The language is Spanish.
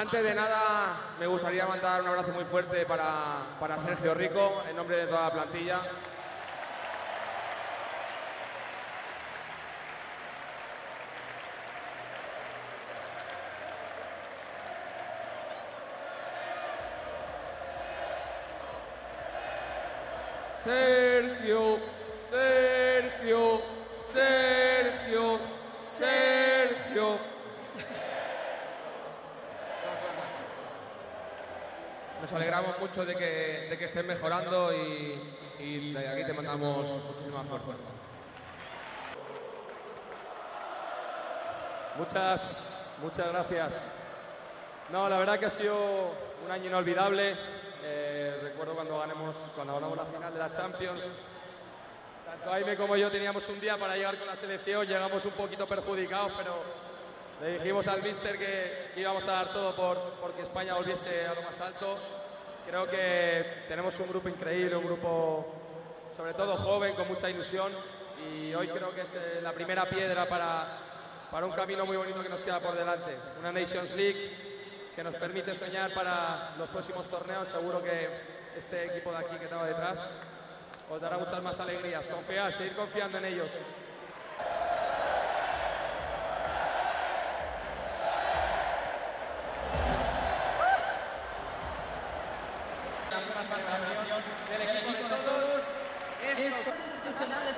Antes de nada, me gustaría mandar un abrazo muy fuerte para, para Sergio Rico, en nombre de toda la plantilla. Sergio, Nos alegramos mucho de que, de que estés mejorando y, de aquí te mandamos muchísima fuerza. Muchas, muchas gracias. No, la verdad que ha sido un año inolvidable. Eh, recuerdo cuando ganamos, cuando ganamos la final de la Champions. Tanto Jaime como yo teníamos un día para llegar con la selección, llegamos un poquito perjudicados, pero le dijimos al míster que, que íbamos a dar todo por porque España volviese a lo más alto. Creo que tenemos un grupo increíble, un grupo sobre todo joven, con mucha ilusión y hoy creo que es eh, la primera piedra para, para un camino muy bonito que nos queda por delante. Una Nations League que nos permite soñar para los próximos torneos. Seguro que este equipo de aquí que tengo detrás os dará muchas más alegrías. Confiar, seguir confiando en ellos. Del equipo de todos. Estos institucionales